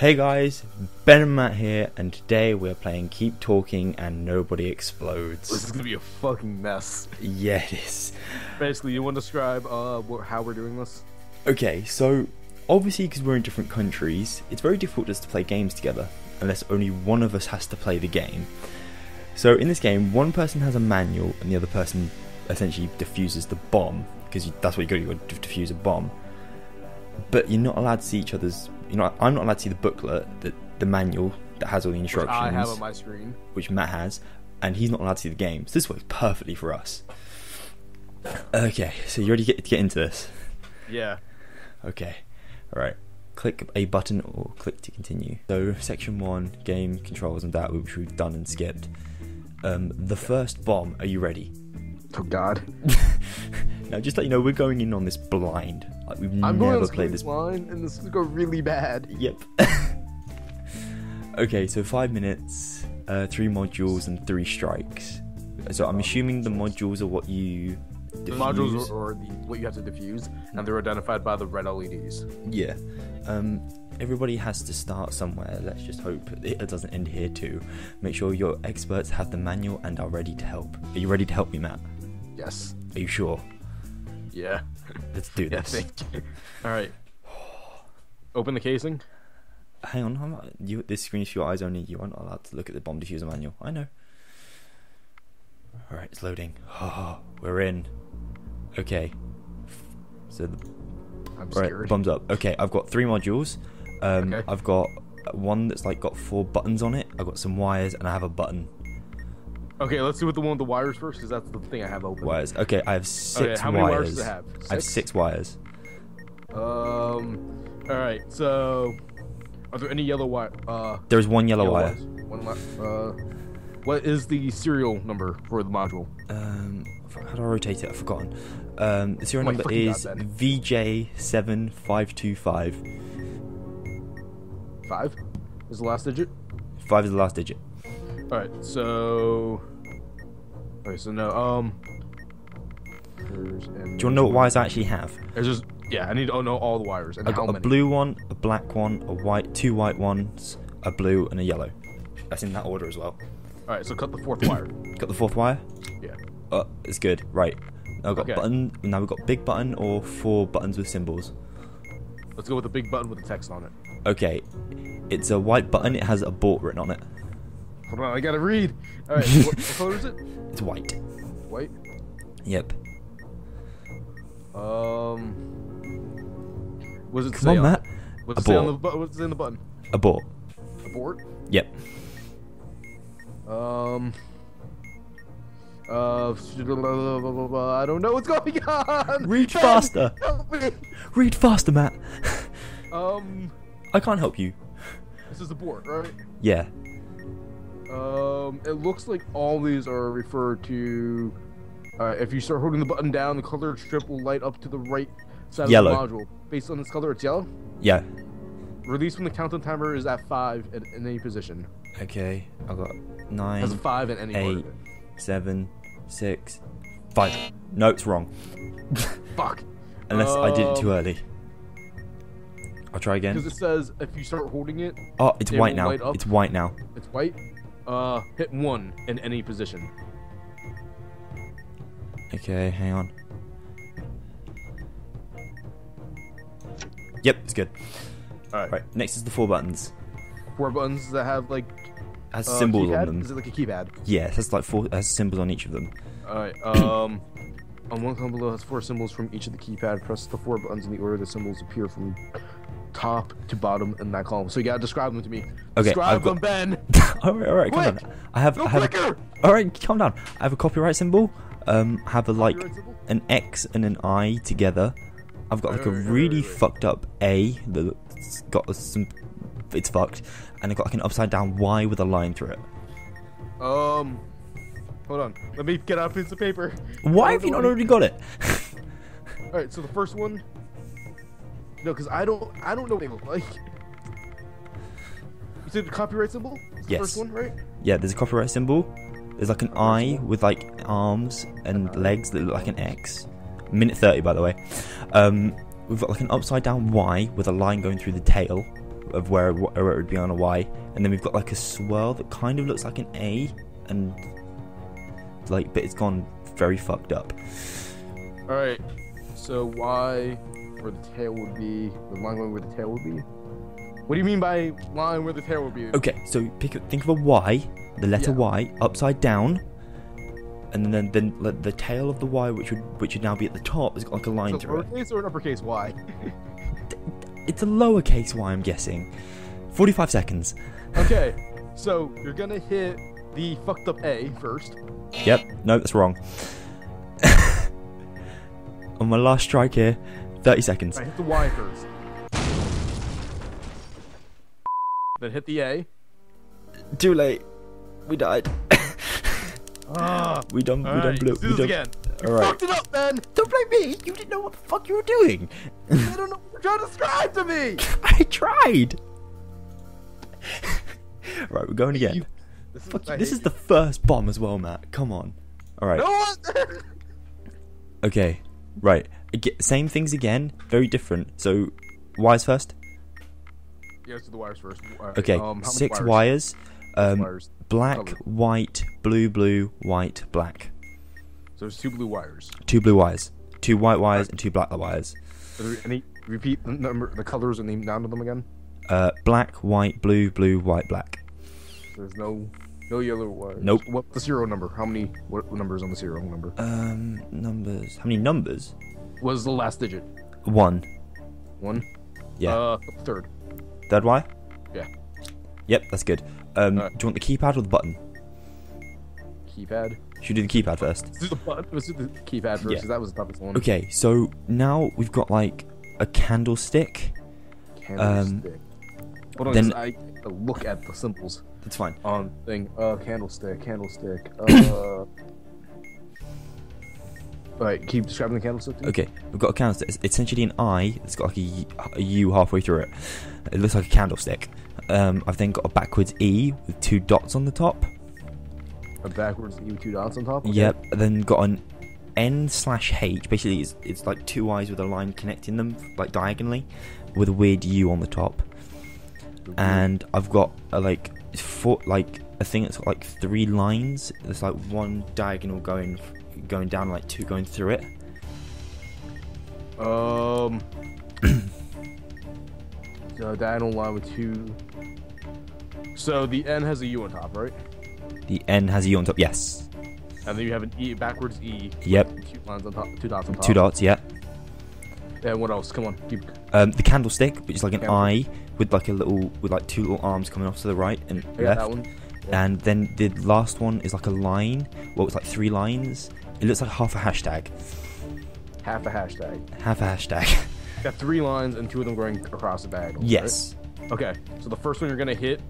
Hey guys, Ben and Matt here, and today we're playing Keep Talking and Nobody Explodes. This is gonna be a fucking mess. Yeah, it is. Basically, you want to describe uh how we're doing this? Okay, so obviously, because we're in different countries, it's very difficult just to play games together unless only one of us has to play the game. So in this game, one person has a manual and the other person essentially diffuses the bomb because that's what you got to do. You got to defuse a bomb. But you're not allowed to see each other's. You know, I'm not allowed to see the booklet, the, the manual that has all the Which instructions. I have on my screen. which Matt has, and he's not allowed to see the games. This works perfectly for us. Okay, so you ready to get, to get into this? Yeah. Okay, alright. Click a button or click to continue. So, section one, game controls and that, which we've done and skipped. Um, the first bomb, are you ready? Oh God. Now, just let you know, we're going in on this blind. Like, we've I'm never going to played this. line, and this is gonna go really bad. Yep. okay, so five minutes, uh, three modules, and three strikes. So, I'm assuming the modules are what you. The modules are, are the, what you have to diffuse, and they're identified by the red LEDs. Yeah. Um, everybody has to start somewhere. Let's just hope it doesn't end here too. Make sure your experts have the manual and are ready to help. Are you ready to help me, Matt? Yes. Are you sure? Yeah. Let's do Yeah. this. Thank you. All right. Open the casing. Hang on, I'm not, you. This screen is for your eyes only. You are not allowed to look at the bomb diffuser manual. I know. All right, it's loading. we're in. Okay. So the I'm Right, scared. thumbs up. Okay, I've got three modules. Um, Okay. I've got one that's like got four buttons on it. I've got some wires, and I have a button. Okay, let's do with the one with the wires first, because that's the thing I have open. Wires. Okay, I have six Okay, how many wires. wires does it have? I have six wires. Um. All right. So, are there any yellow wire? Uh. There's one yellow, yellow wire. wires? One Uh. What is the serial number for the module? Um, how do I rotate it? I've forgotten. Um, the serial Oh number is God, VJ7525. Five is the last digit. Five is the last digit. All right. So. Okay. So no. Um. Do you want to know what wires I actually have? It's just yeah. I need to know all the wires how got a blue one, a black one, a white, two white ones, a blue, and a yellow. That's in that order as well. All right. So cut the fourth wire. Cut the fourth wire? Yeah. Oh, it's good. Right. Now I've got Okay. button. Now we've got big button or four buttons with symbols. Let's go with the big button with the text on it. Okay. It's a white button. It has abort written on it. Hold on. I gotta read. All right. what, what color is it? It's white. White. Yep. Um. Does it Come on, on Matt. What's it on the What's in the button? Abort. Abort. Yep. Um. Uh, I don't know what's going on. Read Ben, faster. help me. Read faster, Matt. Um, I can't help you. this is abort, right? Yeah. Um, it looks like all these are referred to. Uh, if you start holding the button down, the colored strip will light up to the right side Yellow. of the module. Based on its color, it's yellow. Yeah. Release when the countdown timer is at five in, in any position. Okay. I've got nine, five in any eight, seven, six, five. No, it's wrong. Fuck. Unless I did it too Um, early. I'll try again. Because it says if you start holding it, Oh, it's it white now. It's white now. it's white. Uh, hit one in any position. Okay, hang on. Yep, it's good. All right. Right, next is the four buttons. Four buttons that have like It has uh, symbols keypad? on them. Is it like a keypad? Yeah, it has like four. It has symbols on each of them. All right. Um, on one column below has four symbols from each of the keypad. Press the four buttons in the order the symbols appear from top to bottom in that column. So you gotta describe them to me. Okay, describe I've got- them, Ben. all right, all right, come on. I have. I have. quicker! All right, calm down. I have a copyright symbol. Um, have a like an X and an I together. I've got like a really fucked up A that's got some. It's fucked, and I've got like an upside down Y with a line through it. Um, hold on. Let me get out a piece of paper. Why have you don't already got it? All right. So the first one. No, because I don't. I don't know what they look like. You it the copyright symbol. It's the Yes. First one, right? Yeah, there's a copyright symbol. There's like an eye with like arms and legs that look like an X. Minute 30, by the way. Um, we've got like an upside down Y with a line going through the tail. of where, where it would be on a Y, and then we've got like a swirl that kind of looks like an A, and like, but it's gone very fucked up. All right. So Y, where the tail would be, the line going where the tail would be. What do you mean by line where the tail would be? Okay, so pick think of a Y, the letter Yeah. Y, upside down, and then then like, the tail of the Y, which would which would now be at the top, has got like a line So through it. lowercase or an uppercase Y? It's a lowercase Y, I'm guessing. Forty-five seconds. Okay. So you're gonna hit the fucked up A first. Yep. No, that's wrong. On my last strike here, thirty seconds. Right, hit the Y first. Then hit the A. Too late. We died. Ah. We done. We done right, blew. let's do We done. again. All right. Fucked it up, man. Don't blame me. You didn't know what the fuck you were doing. I don't know what you're trying to describe to me. I tried. right, we're going again. You- This is, Fuck I you. This is the first bomb as well, Matt. Come on. All right. No one. Okay. Right. Same things again. Very different. So, wise first. Yeah, let's do the wires first. Uh, Okay. um, Six wires? wires. Um, wires. black, white, blue, blue, white, black. So there's two blue wires. Two blue wires. Two white wires and two black wires. Any repeat the number, the colors and name down to them again? Uh, black, white, blue, blue, white, black. There's no no yellow wires. Nope. What the serial number? How many what numbers on the serial number? Um, numbers. How many numbers? What is the last digit? One. One. Yeah. Uh, third. Third wire? Yeah. Yep, that's good. Um, Alright. do you want the keypad or the button? Keypad. Should we do the keypad first? Let's do the button. Let's do the keypad first. Yeah. That was the toughest one. Okay, so now we've got like a candlestick. Candlestick. Hold on, then- I look at the symbols That's fine. on thing. Uh, candlestick. Candlestick. Uh. Alright, keep describing the candlestick. Okay, we've got a candlestick. It's essentially an eye. It's got like a, a U halfway through it. It looks like a candlestick. Um, I've then got a backwards E with two dots on the top. A backwards E with two dots on top. Okay. Yep. Then got an N slash H. Basically, it's, it's like two eyes with a line connecting them, like diagonally, with a weird U on the top. And I've got a like four, like a thing that's got like three lines. There's like one diagonal going going down, like two going through it. Um. so diagonal line with two. So the N has a U on top, right? The N has a U on top. Yes. And then you have an E backwards E. Yep. Two lines on top, two dots on top. Two dots. Yeah. And what else? Come on, keep. Um, the candlestick, which is like an eye with like a little with like two little arms coming off to the right and I left. that one. Yeah. And then the last one is like a line. Well, it's like three lines. It looks like half a hashtag. Half a hashtag. Half a hashtag. Got three lines and two of them going across the bag. yes. Okay. So the first one you're gonna hit,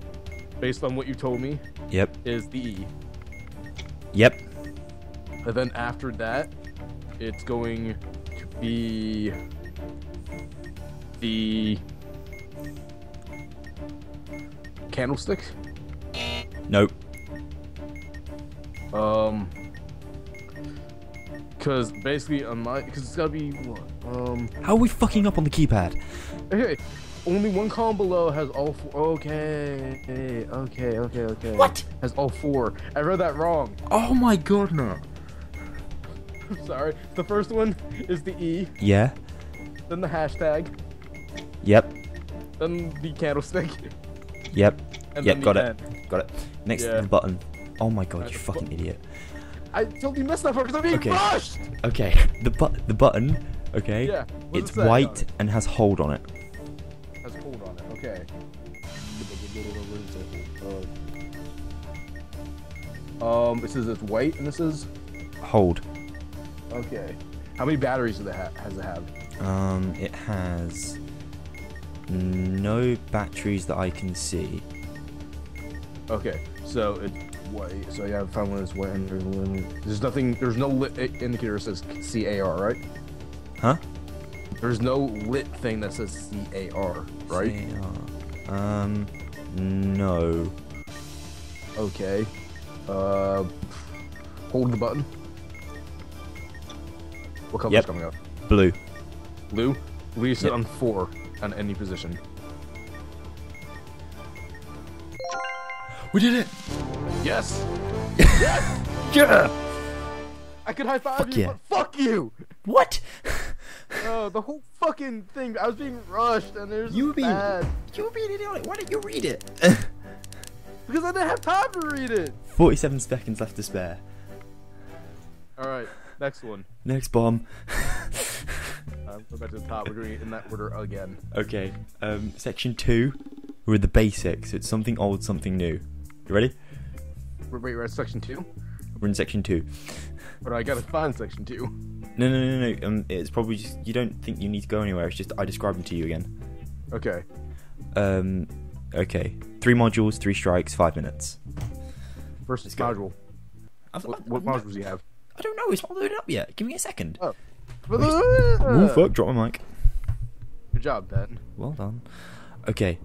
based on what you told me, Yep. is the E. Yep. And then after that, it's going to be the candlestick. Nope. Um, because basically on my, because it's gotta be what? Um, How are we fucking up on the keypad? okay, only one column below has all four. Okay, okay, okay, okay. What? Has all four. I read that wrong. Oh my god, no. Sorry. The first one is the E, Yeah. then the hashtag, Yep. then the candlestick, Yep. and Yep. Got it. N. Got it. Next Yeah. button. Oh my god, Right, you fucking idiot. I totally missed that part because I'm being Okay. rushed. Okay. The but the button. Okay. Yeah. what It's it white it? and has hold on it. Has hold on it. Okay. Um, it says it's white, and this is Hold. okay. How many batteries does it ha- has it have? Um, it has no batteries that I can see. Okay, so it's white. So yeah, I found one that's white. And there's, one, there's nothing. There's no lit indicator that says CAR, right? Huh? There's no lit thing that says CAR, right? CAR. Um, no. Okay. Uh, hold the button. What color's Yep. coming up? Blue. Blue. Blue you sit Yep. on four on any position. We did it! Yes. yes. Yeah! I could high five Fuck you, yeah. but fuck you. What? Uh, the whole fucking thing. I was being rushed, and there's You were being- bad You were being idiotic. Why didn't you read it? because I didn't have time to read it. 47 seconds left to spare. All right, next one. Next bomb. Um, go back to the top. We're doing it in that order again. Okay, um, section 2. We're the basics. It's something old, something new. You ready? Wait, we're at section two. We're in section 2. But I gotta find section two. No, no, no, no. Um, it's probably just you don't think you need to go anywhere. It's just I describe them to you again. Okay. Um, okay. Three modules, three strikes, five minutes. First Let's module. I've, What, I've- what modules do you have? I don't know. It's not loaded up yet. Give me a second. Oh. Oh fuck! Drop my mic. Good job, Ben. Well done. Okay.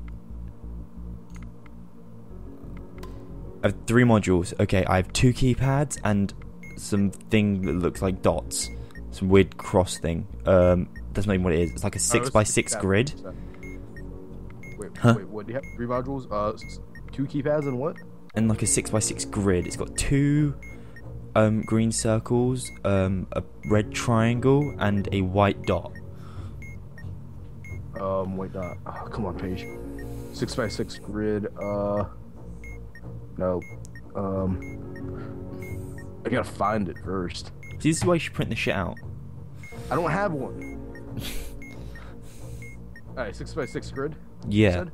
I have three modules. Okay, I have two keypads and something that looks like dots. Some weird cross thing. Um, that's not even what it is. It's like a six oh, by six keypad. grid. Wait, Huh? wait, what do you have? Three modules? Uh, two keypads and what? and like a six by six grid. It's got two um, green circles, um, a red triangle, and a white dot. Um, white dot. Oh, come on, page. Six by six grid. Uh, no. Um, I gotta find it first. See, this is why you should print the shit out. I don't have one. All right, six by six grid. Yeah. said?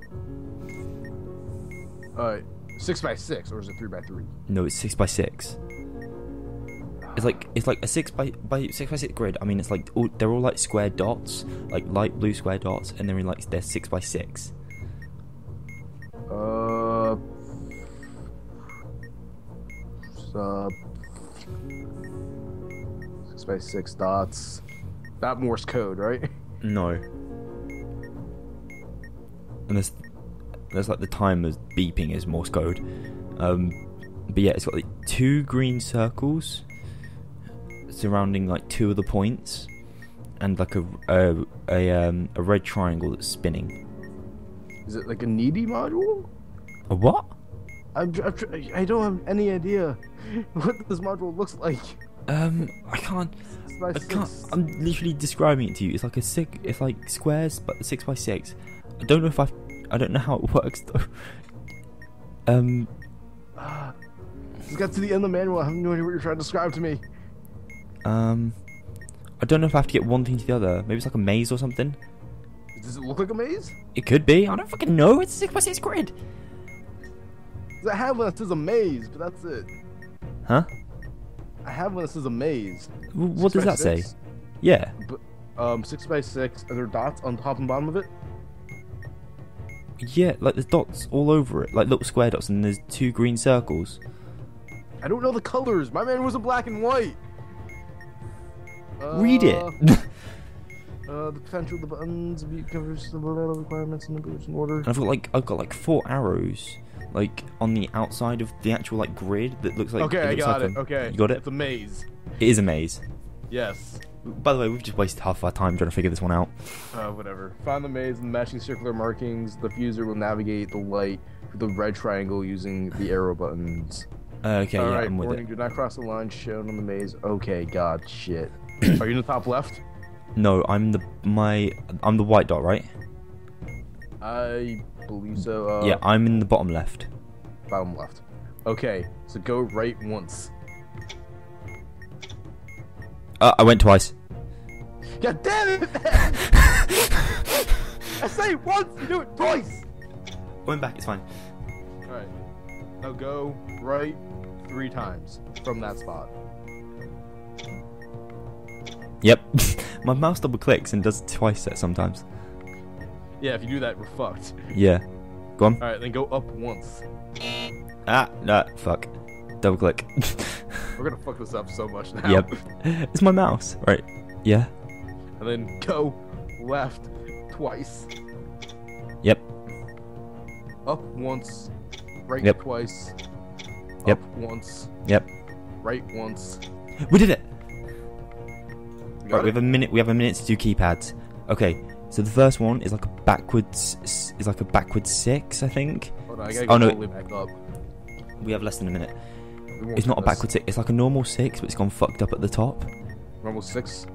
All right, six by six, or is it three by three? No, it's six by six. It's like it's like a six by by six by six grid. I mean, it's like all, they're all like square dots, like light blue square dots, and they're in like they're six by six. Uh, six by six dots. That Morse code, right? No. And there's there's like the timers beeping is Morse code. Um, but yeah, it's got like two green circles surrounding like two of the points, and like a a a, um, a red triangle that's spinning. Is it like a needy module? A what? I'm, I'm I don't have any idea what this module looks like. Um, I can't. I can't. I'm literally describing it to you. It's like a six. It's like squares, but six by six. I don't know if I. I don't know how it works though. Um, Just got to the end of the manual. I have no idea what you're trying to describe to me. um, I don't know if I have to get one thing to the other. Maybe it's like a maze or something. Does it look like a maze? It could be. I don't fucking know. It's a six by six grid. I have one that says a maze, but that's it. Huh? I have one that says a maze. W- What does that say? six. Yeah. Um, six by six. Are there dots on top and bottom of it? Yeah, like there's dots all over it, like little square dots, and there's two green circles. I don't know the colors. My man was in black and white. Read it. Uh, the potential the buttons be- covers the requirements and the in order. And I've got like I've got like four arrows, like on the outside of the actual like grid that looks like. okay, I got like it. a- okay, you got it. It's a maze. It is a maze. Yes. By the way, we've just wasted half our time trying to figure this one out. Uh, whatever. Find the maze and matching circular markings. The fuser will navigate the light with the red triangle using the arrow buttons. Uh, okay, All yeah, right, I'm with warning, it. do not cross the line shown on the maze. Okay, god, shit. Are you in the top left? No, I'm the my I'm the white dot, right? I believe so. Uh, yeah, I'm in the bottom left. bottom left. Okay, so go right once. Uh, I went twice. God damn it! I say once, you do it twice. Went back. It's fine. All right, now go right three times from that spot. Yep. my mouse double clicks and does twice that sometimes. Yeah, if you do that, we're fucked. Yeah. Go on. All right, then go up once. Ah, no, fuck. Double click. We're gonna fuck this up so much now. yep. It's my mouse. Right. Yeah. And then go left twice. Yep. Up once. Right Yep. twice. Yep. Up once. Yep. Right once. We did it. Right, got we have a minute. We have a minute to do keypads. Okay. So the first one is like a backwards. Is like a backwards six, I think. Hold on, I gotta Oh, no. all the way back up. We have less than a minute. It's not a backwards six. It's like a normal six, but it's gone fucked up at the top. Normal six.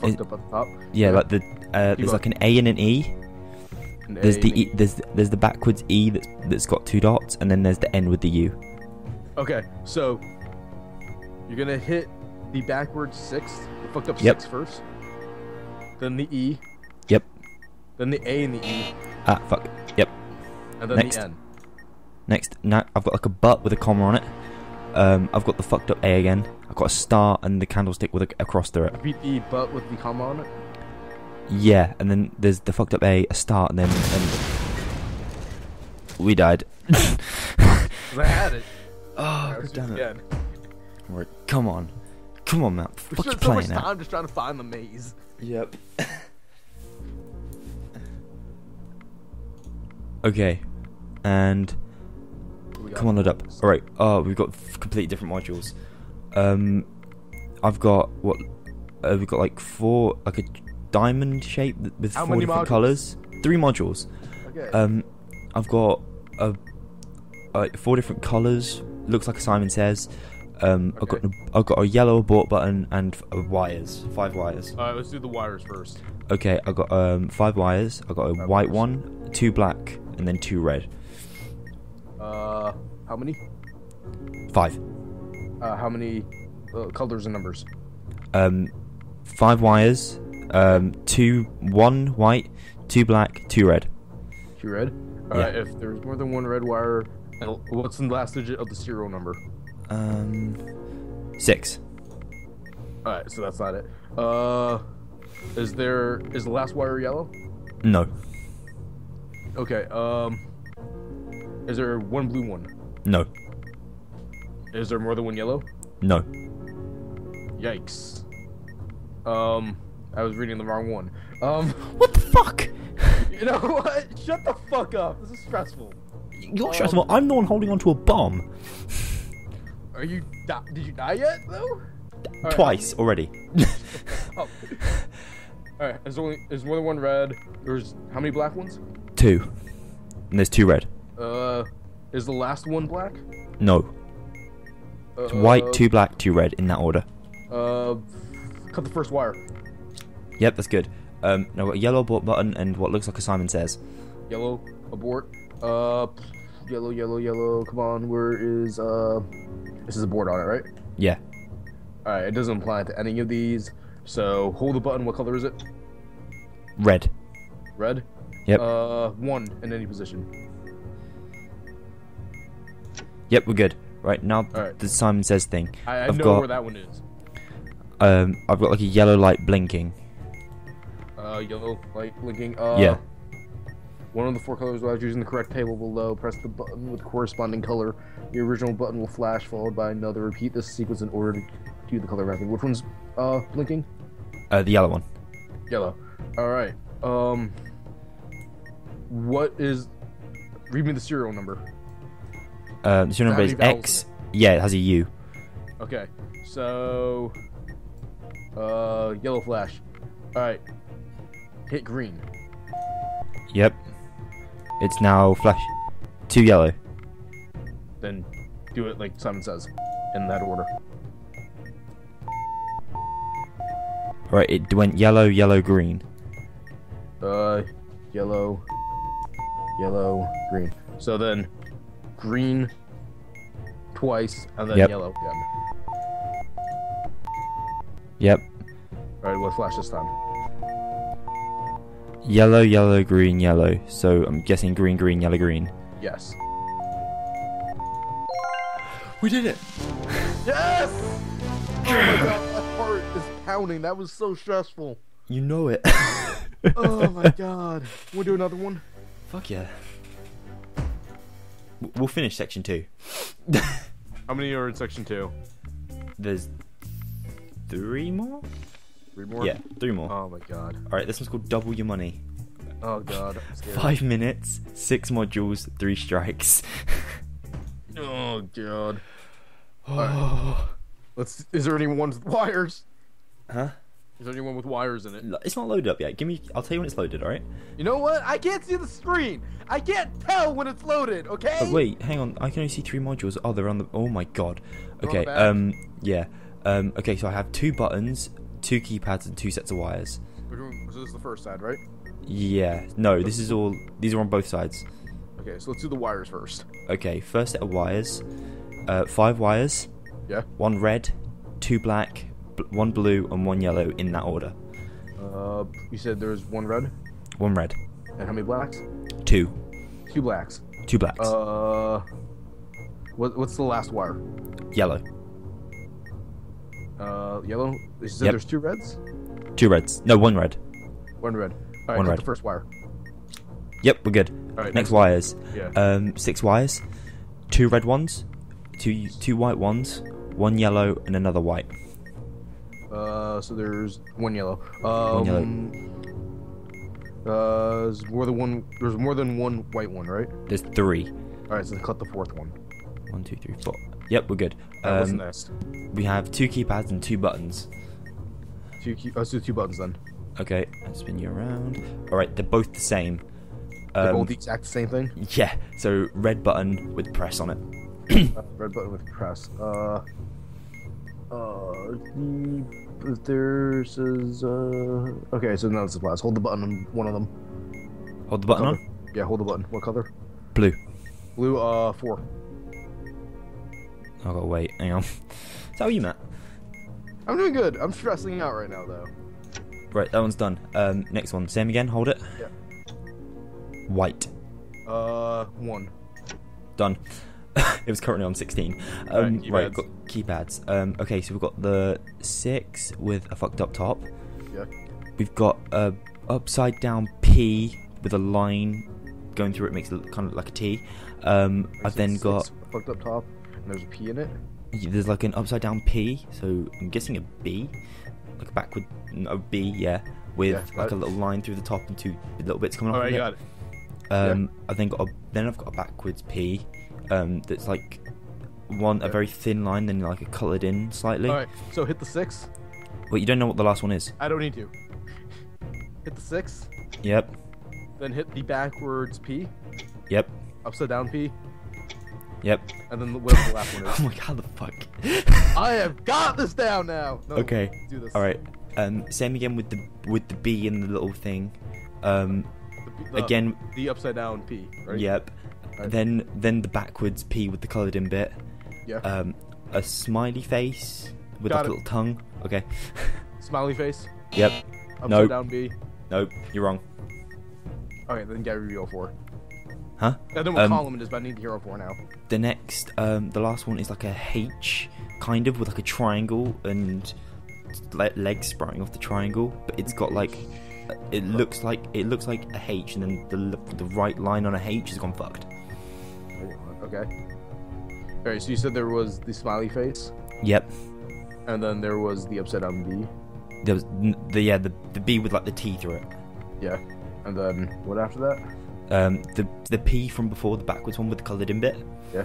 Fucked Is- up at the top. Yeah, like the uh, there's like an A and an E. An There's A the e, there's there's the backwards E that's that's got two dots, and then there's the N with the U. Okay, so you're gonna hit the backwards six, the fucked up Yep. six first, then the E. then the A and the E, Ah, fuck. Yep. and then Next. the N. Next, now I've got like a butt with a comma on it. Um, I've got the fucked up A again. I've got a star and the candlestick with a, a cross through it. Beat the butt with the comma on it. Yeah, and then there's the fucked up A, a star, and then and we died. I had it. Oh, do damn it again. Right, come on, come on, man. We Fuck you spent so much playing now. time just trying to find the maze. Yep. okay, and What we got? come on, load up. All right. Oh, we've got completely different modules. Um, I've got what? Uh, we've got like four, like a diamond shape with How four different modules? colors. Three modules. Okay. Um, I've got a like four different colors. Looks like a Simon says. Um, I've got I've got a yellow abort button and uh, wires, five wires. Alright, let's do the wires first. Okay, I got um five wires. I got a Five white wires. one, two black, and then two red. Uh, how many? Five. Uh, how many uh, colors and numbers? Um, five wires. Um, two, one white, two black, two red. Two red. Alright, if there's more than one red wire, what's the last digit of the serial number? Um, six. Alright, so that's not it. Uh, is there is the last wire yellow? No, Okay. Um, is there one blue one? no, Is there more than one yellow? no. Yikes. Um, I was reading the wrong one. Um, What the fuck? you know what? Shut the fuck up. This is stressful. You're stressful. I'm the one holding onto a bomb Are you? Di- did you die yet though? Alright, twice already. Oh. Alright, there's only there's more than one red. There's how many black ones? Two, and there's two red. Uh, is the last one black? No, Uh, it's white, two black, two red in that order. Uh, cut the first wire. Yep, that's good. Um, now got a yellow abort button and what looks like a Simon says. Yellow, abort. Uh, yellow, yellow, yellow. Come on, where is uh? This is a board on it, right? Yeah, Alright, it doesn't apply to any of these. So hold the button. What color is it? red. Red. Yep. Uh, one in any position. Yep, we're good. Right now, Alright. the Simon says thing. I, I I've know got- where that one is. Um, I've got like a yellow light blinking. Uh, yellow light blinking. Uh, Yeah. One of the four colors while using the correct table below. Press the button with the corresponding color. The original button will flash, followed by another. Repeat this sequence in order to do the color mapping. Which one's uh blinking? Uh, the yellow one. Yellow. All right. Um. What is? Read me the serial number. Uh, the serial number is X. Yeah, it has a U. Okay. So. Uh, yellow flash. All right. Hit green. Yep. It's now flash. Two yellow. Then do it like Simon says, in that order. Right, it went yellow, yellow, green. Uh, yellow, yellow, green. So then, green twice, and then Yep. yellow again. Yep. All right, what flash this time? Yellow, yellow, green, yellow. So I'm guessing green, green, yellow, green. Yes. We did it. Yes! Oh my god, that part is pounding. That was so stressful. You know it. Oh my god. We'll do another one. Fuck yeah. We'll finish section two. How many are in section two? There's three more. Three more. Yeah, three more. Oh my god. All right, this one's called Double Your Money. Oh god. Five minutes, six modules, three strikes. Oh god. oh. Let's. Is there any ones with wires? Huh? Is there anyone with wires in it? It's not loaded up yet. Give me. I'll tell you when it's loaded. All right. You know what? I can't see the screen. I can't tell when it's loaded. Okay. Oh, wait, hang on. I can only see three modules. Oh, they're on the. Oh my god. Okay. Um. Yeah. Um. Okay. So I have two buttons, two keypads, and two sets of wires. So this is the first side, right? Yeah. No. This is all. These are on both sides. Okay, so let's do the wires first. Okay. First set of wires. Uh. Five wires. Yeah. One red, two black, bl- one blue, and one yellow in that order. Uh, you said there's one red One red. and how many blacks? Two. Two blacks. Two blacks. Uh, what, what's the last wire? yellow. Uh, yellow. You said Yep. there's two reds, Two reds. No, one red. one red. All right, One red. the first wire. Yep. We're good. All right, Next wires. Yeah. Um, six wires, two red ones, two two white ones, one yellow, and another white. Uh, so there's one yellow. Um, yellow. Uh, there's more than one. There's more than one white one, right? There's three. All right, so cut the fourth one. One, two, three, four. Yep, we're good. What's Um, next? we have two keypads and two buttons. Two key. Let's do two buttons then. Okay, I'll spin you around. All right, they're both the same. They're Um, both the exact same thing. yeah. So red button with press on it. Uh, red button with press. Uh. Uh. The- There's is uh. Okay, so now it's the blast. Hold the button on one of them. Hold the button on. Yeah, hold the button. What color? Blue. Blue. Uh, four. I gotta wait. Hang on. How are you, Matt? I'm doing good. I'm stressing out right now though. Right, that one's done. Um, next one. Same again. Hold it. Yeah. White. Uh, one. Done. it was currently on 16. Alright, Um, right, keypads. got keypads. Um, okay, so we've got the six with a fucked up top. Yeah. We've got a upside down P with a line going through it, makes it look kind of like a T. Um, I've then a got fucked up top, and there's a P in it. there's like an upside down P, so I'm guessing a B, like a backward no B, yeah, with Yeah, like a little line through the top and two little bits coming off. Alright, you it. got it. Um, I then got a, then I've got a backwards P, um, that's like one a very thin line, then like a coloured in slightly. All right, so hit the six. Wait, you don't know what the last one is? I don't need to. Hit the six, Yep, then hit the backwards P, yep, upside down P, yep. and then whatever the last one oh is. my god, the fuck. I have got this down now. No, okay, do this. all right. Um, same again with the with the B and the little thing. Um, The, the, again, the upside down P, right? yep. Then then the backwards P with the coloured in bit. Yeah. Um, a smiley face with Got like it. a little tongue. Okay. Smiley face. Yep. Upside Nope. down B. Nope. You're wrong. Okay, then get reveal four. Huh? I don't know what Um, column it is, but I need hero four now. The next, um, the last one is like a H, kind of with like a triangle and le- legs sprouting off the triangle, but it's got like, it looks like it looks like a H, and then the the right line on a H has gone fucked. Okay. All right, so you said there was the smiley face, Yep. and then there was the upside down B. There was the yeah the the B with like the T through it. Yeah. And then what after that? Um, the the P from before the backwards one with the coloured in bit. Yeah.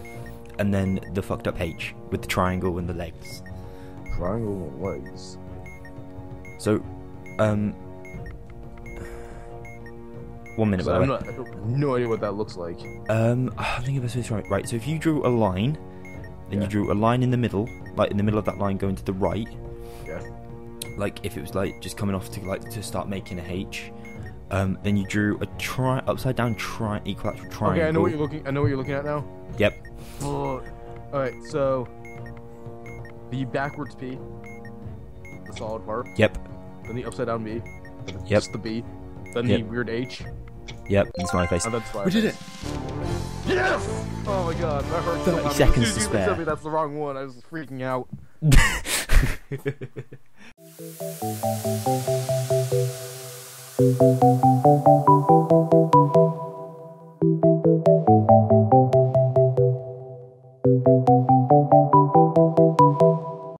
And then the fucked up H with the triangle and the legs. Triangle legs. So, um, one minute. So by the I'm way. not, I have no idea what that looks like. Um, I think if this is right. Right. So if you drew a line, then Yeah. you drew a line in the middle, like in the middle of that line going to the right. Yeah. Like if it was like just coming off to like to start making a H. Um, then you drew a tri upside down tri equilateral triangle. Okay, I know what you're looking. I know what you're looking at now. Yep. All right, so the backwards P, the solid part, Yep. then the upside down B, Yep. just the B, then the weird H, Yep. And smiley face. and then smiley We did face. Yes! Oh my god, that hurt so 30 much. seconds to soon you spare. me that's the wrong one. I was freaking out. it.